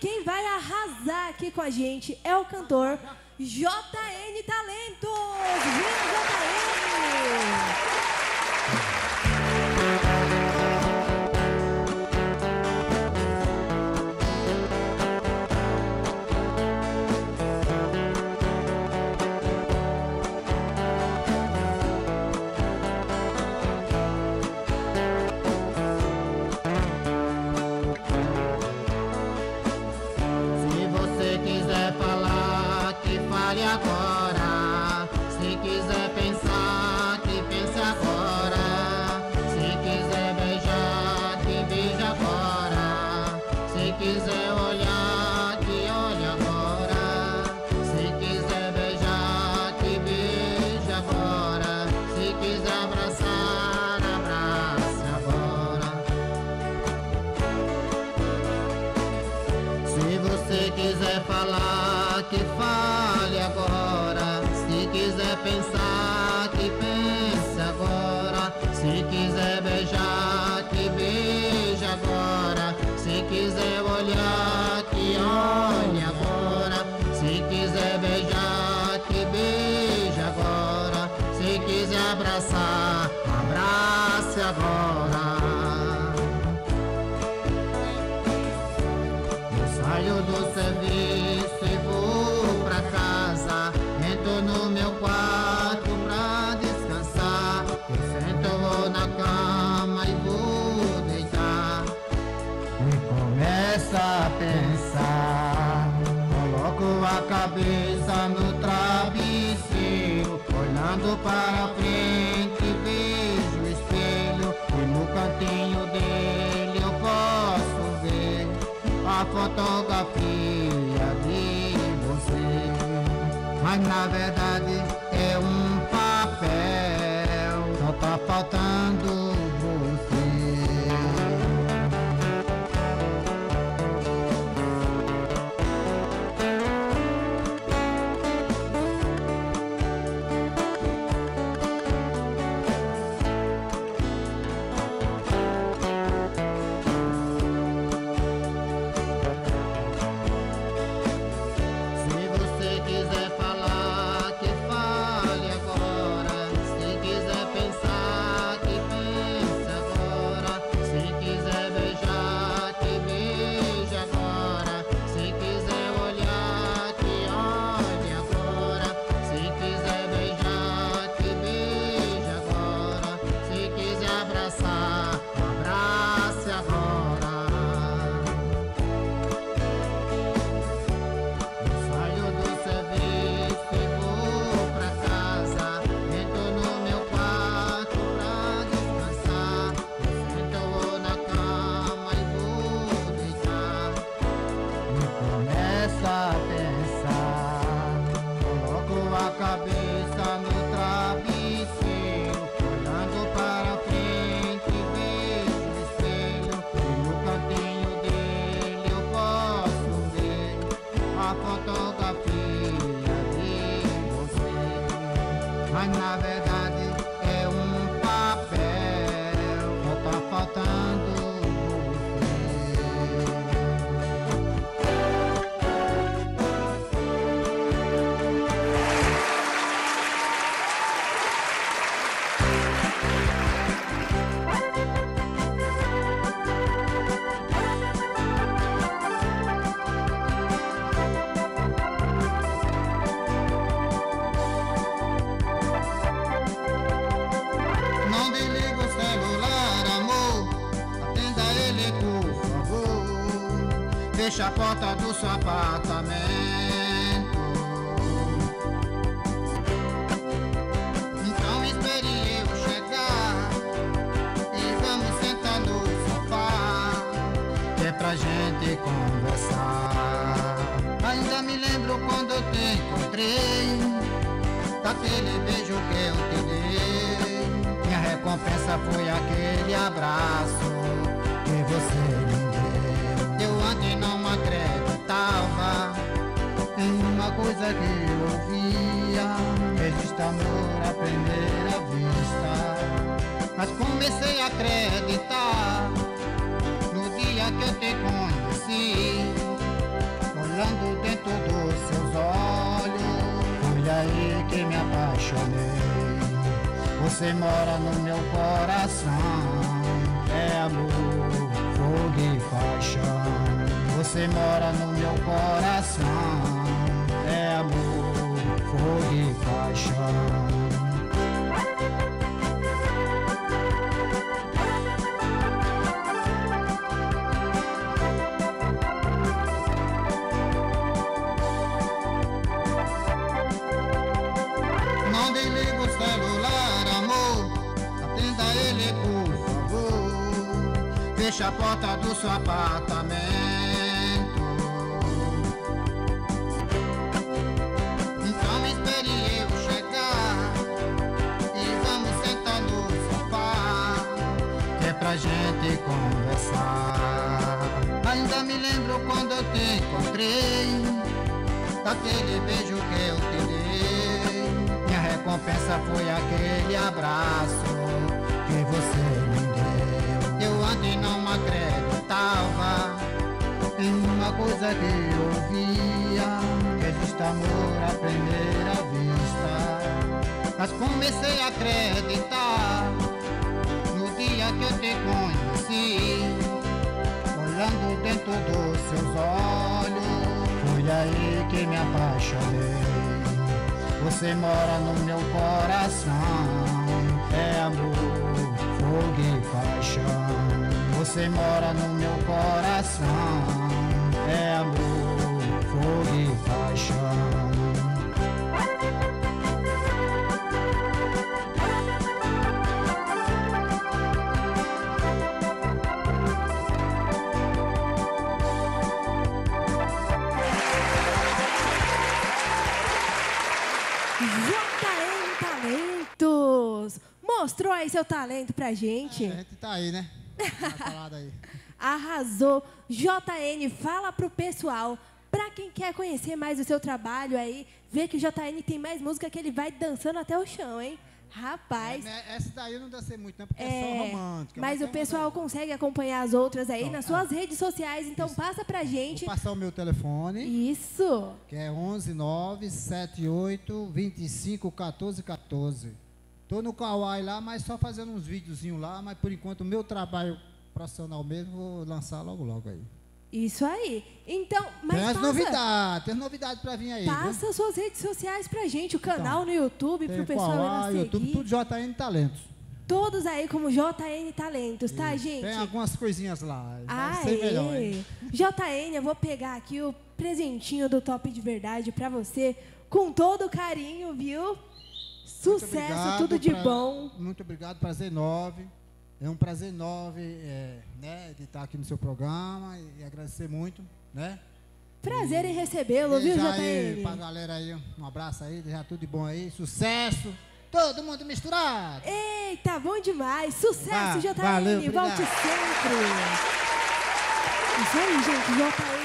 quem vai arrasar aqui com a gente é o cantor JN Talentos. Viva JN! Fale agora. Se quiser pensar, que pense agora. Se quiser beijar, que beije agora. Se quiser olhar, que olhe agora. Se quiser beijar, que beije agora. Se quiser abraçar, abrace agora. Se você quiser falar, que fale pensar, que pense agora. Se quiser beijar, que beije agora. Se quiser olhar, que olhe agora. Se quiser beijar, que beije agora. Se quiser abraçar, olhando para frente, vejo o espelho. E no cantinho dele eu posso ver a fotografia de você. Mas na verdade Fecha a porta do seu apartamento. Então espere eu chegar. E vamos sentar no sofá. Que é pra gente conversar. Ainda me lembro quando eu te encontrei. Daquele beijo que eu te dei Minha recompensa foi aquele abraço Que você me deu Eu antes não cantava uma coisa que eu ouvia. Existe amor à primeira vista. Mas comecei a acreditar No dia que eu te conheci Olhando dentro dos seus olhos. Foi aí que me apaixonei. Você mora no meu coração. É amor, fogo e paixão. Você mora no meu coração, é amor, fogo e paixão. Fecha a porta do seu apartamento. Conversar. Ainda me lembro quando eu te encontrei. Daquele beijo que eu te dei. Minha recompensa foi aquele abraço que você me deu. Eu antes não acreditava em uma coisa que eu ouvia. Que existe amor à primeira vista. Mas comecei a acreditar Você mora no meu coração, é amor, fogo e paixão. Você mora no meu coração, é amor, fogo e paixão. Aí seu talento pra gente. A gente tá aí, né? Tá aí. Arrasou. JN, fala pro pessoal. Pra quem quer conhecer mais o seu trabalho aí, ver que o JN tem mais música que ele vai dançando até o chão, hein? Rapaz. É, né, Essa daí eu não dancei muito, não, porque é, É, só romântica. mas o tem uma pessoal consegue acompanhar as outras aí Então, nas suas redes sociais, então Isso. passa pra gente. Vou passar o meu telefone, Isso. que é 11 9 78 25 14 14. Tô no Kawaii lá, mas só fazendo uns videozinhos lá, mas por enquanto o meu trabalho profissional mesmo vou lançar logo logo aí. Isso aí. Então, mas tem as passa, novidades, tem novidades pra vir aí. viu? passa suas redes sociais pra gente, o canal no YouTube, pro pessoal ir lá Kawaii, seguir. YouTube, tudo JN Talentos. Todos aí como JN Talentos, tá, Isso. gente? Tem algumas coisinhas lá. Ah, melhor, hein? JN, eu vou pegar aqui o presentinho do Top de Verdade pra você, com todo carinho, viu? Sucesso, obrigado tudo de pra- bom. Muito obrigado, prazer enorme. É um prazer enorme é, né, de estar aqui no seu programa e agradecer muito, né? Prazer em recebê-lo, viu, JN? pra galera aí, um abraço aí, desejar tudo de bom aí, sucesso, todo mundo misturado. Eita, bom demais. Sucesso, valeu, Volte sempre. Isso aí, gente. JN